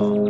trabajo.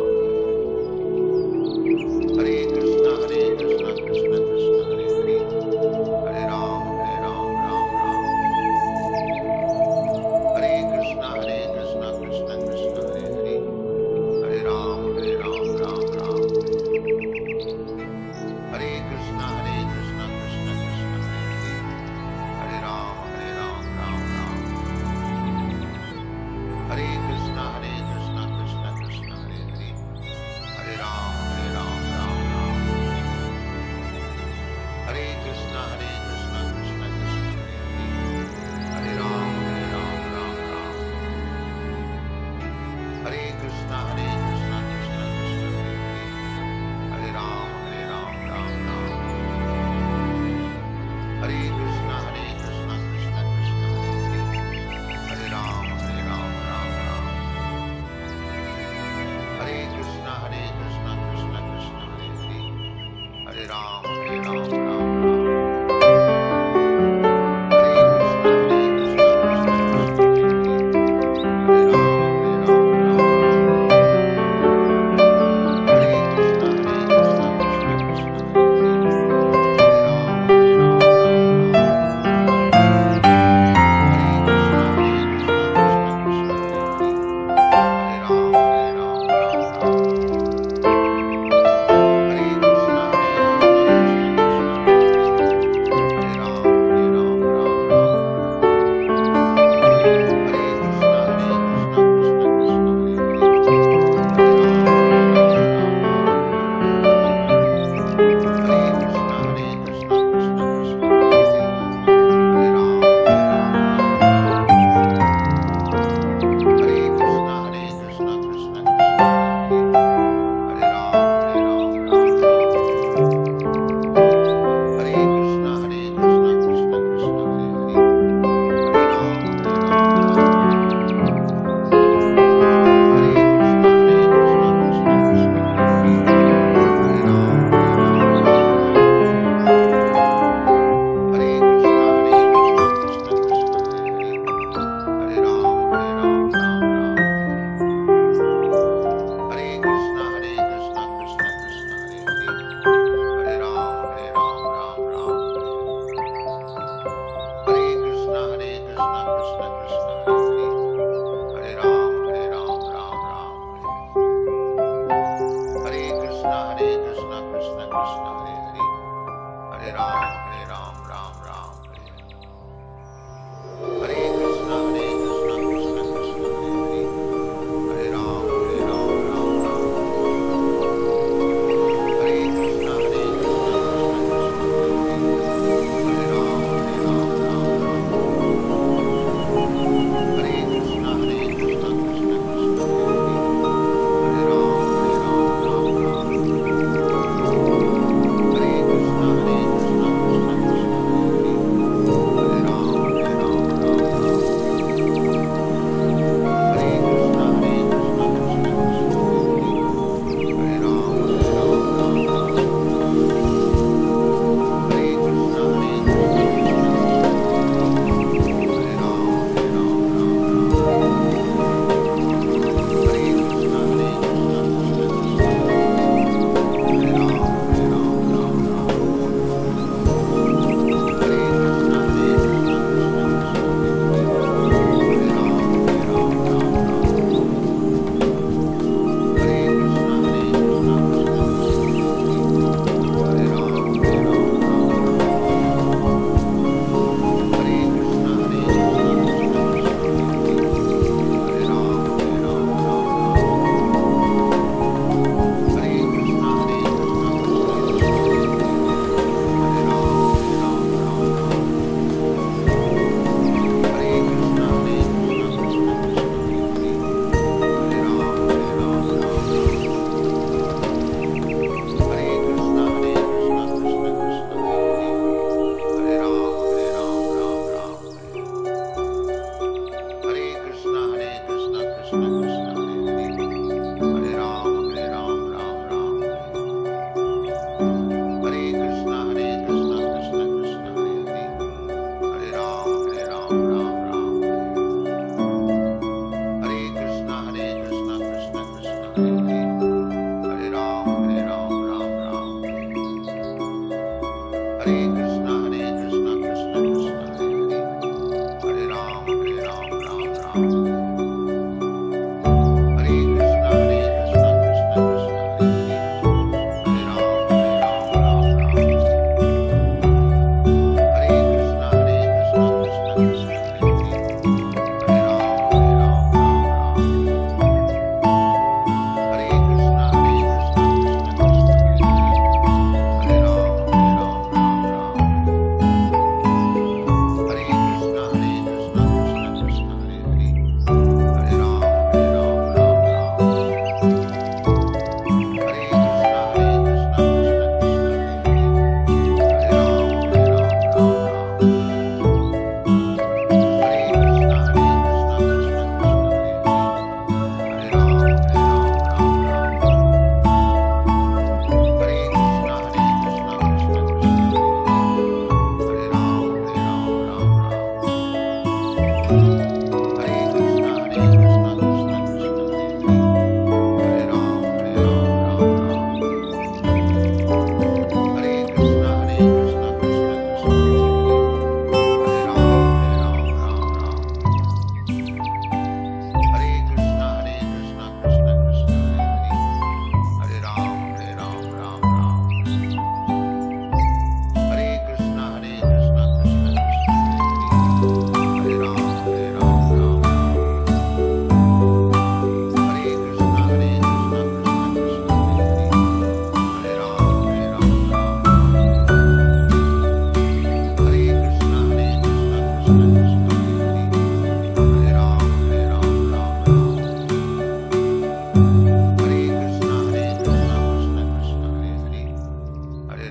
我们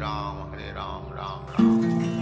让我还得让让让。